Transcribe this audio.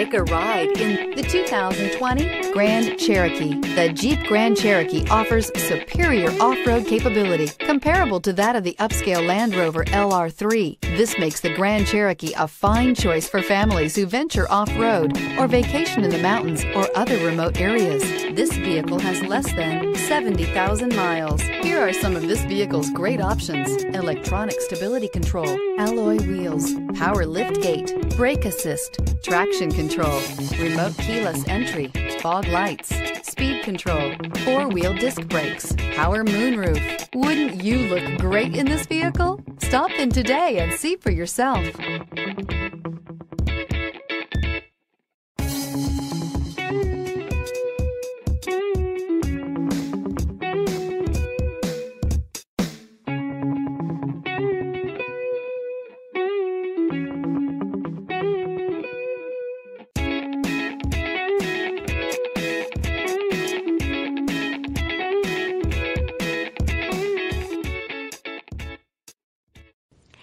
Take a ride in the 2020 Grand Cherokee. The Jeep Grand Cherokee offers superior off-road capability comparable to that of the upscale Land Rover LR3. This makes the Grand Cherokee a fine choice for families who venture off-road or vacation in the mountains or other remote areas. This vehicle has less than 70,000 miles. Here are some of this vehicle's great options. Electronic stability control, alloy wheels, power lift gate, brake assist, traction control, remote keyless entry, fog lights, speed control, four-wheel disc brakes, power moonroof. Wouldn't you look great in this vehicle? Stop in today and see for yourself.